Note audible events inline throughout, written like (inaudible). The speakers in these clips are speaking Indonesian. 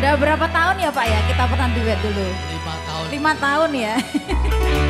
Udah berapa tahun ya Pak ya kita pernah duet dulu? Lima tahun. Lima tahun ya. (laughs)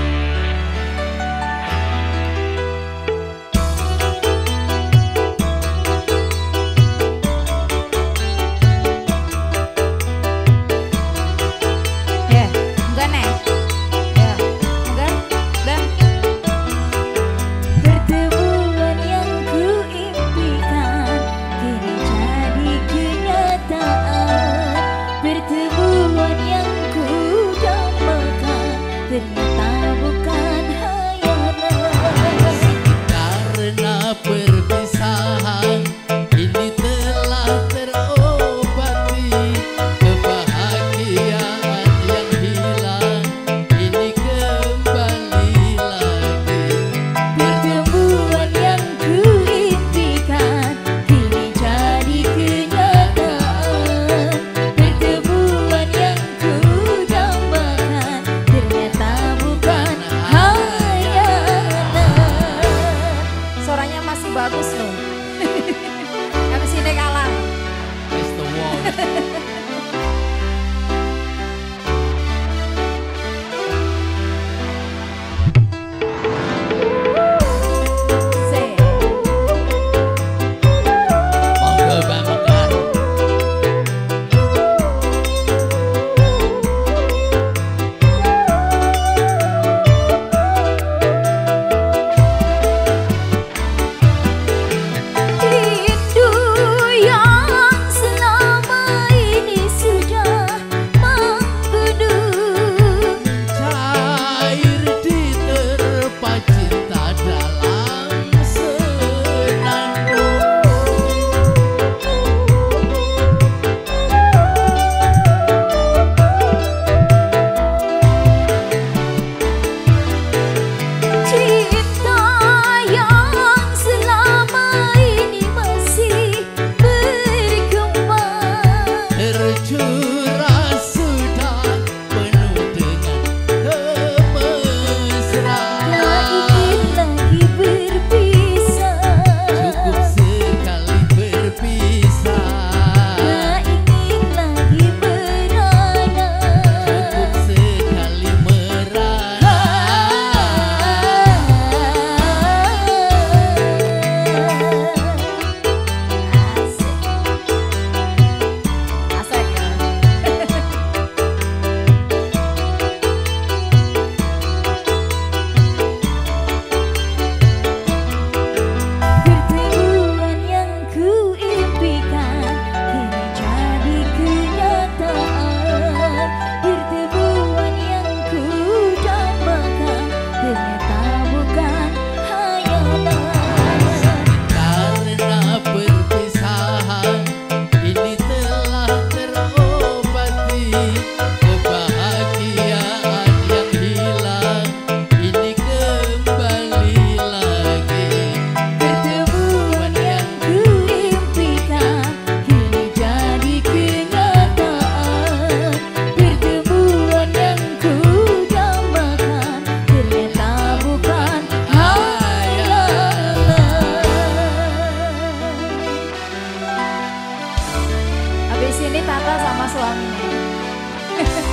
ini Tata sama suaminya.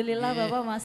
Alhamdulillah Nggih. Bapak masih